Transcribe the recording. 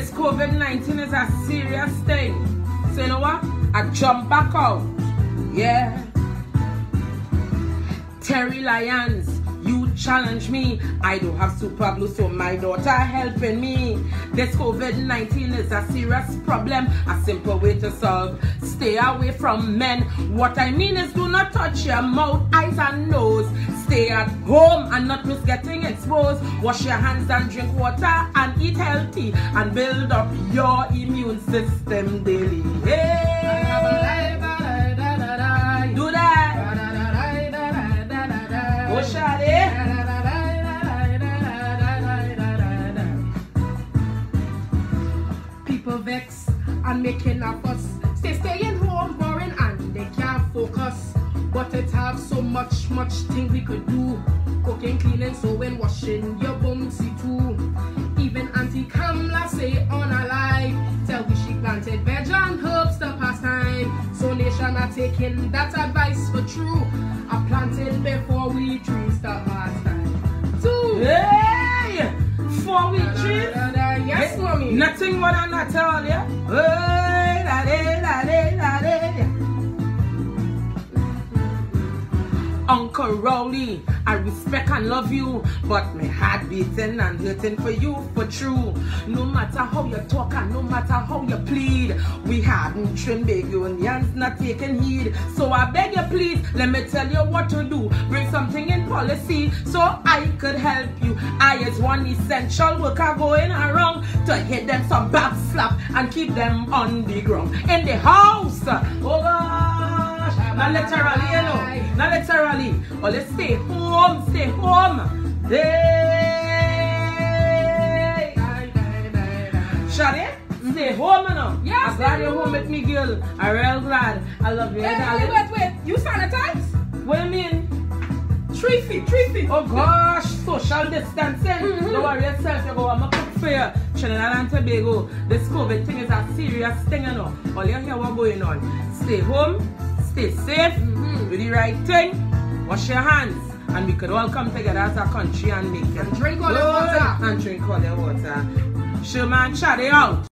This COVID-19 is a serious thing. So you know what? I jump back out. Yeah. Terri Lyons, you challenge me. I don't have super glue, so my daughter helping me. This COVID-19 is a serious problem. A simple way to solve. Stay away from men. What I mean is do not touch your mouth, eyes and nose. Stay at home and not risk getting exposed. Wash your hands and drink water and eat healthy and build up your immune system daily. Hey, do that. Oh, Shadi. People vex and making a fuss. Stay staying But it have so much, much thing we could do. Cooking, cleaning, sewing, washing your bumsy too. Even Auntie Kamla say on a live. Tell we she planted veg and herbs to pass time. So nation are taking that advice for true. A planting before we trees the pass time. Two. Hey! Four week trip. Yes, mommy. Nothing more than that all, yeah? Hey, da, da, Uncle Rowley, I respect and love you, but my heart beating and hurting for you for true. No matter how you talk and no matter how you plead, we haven't trim big unions not taking heed. So I beg you please, let me tell you what to do. Bring something in policy so I could help you. I is one essential worker going around to hit them some back slap and keep them on the ground. In the house, oh not literally, you know, not literally. Oh, let's stay home, stay home. Hey. Shadi, stay home now. Yeah, I'm glad you're home. with me, girl. I'm real glad. I love you, Wait, wait, wait, wait. You sanitize? What do you mean? Three feet, three feet. Oh gosh, social distancing. Mhm. Don't worry yourself, you go. I'm a cook for you. Trinidad and Tobago. This COVID thing is a serious thing, you know. All you hear what going on. Stay home, stay safe, Mhm. do the right thing, wash your hands, and we could all come together as a country and make it. And drink all the water. And drink all the water. Sherman, chat it out.